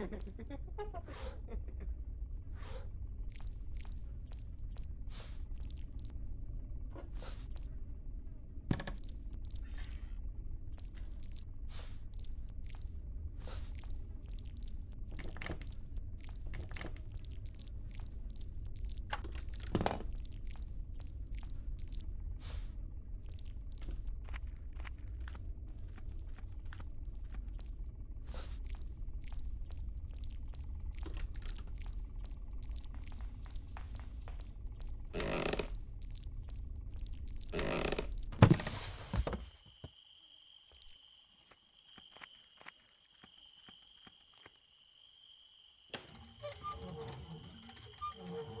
ハハハハ! I see you.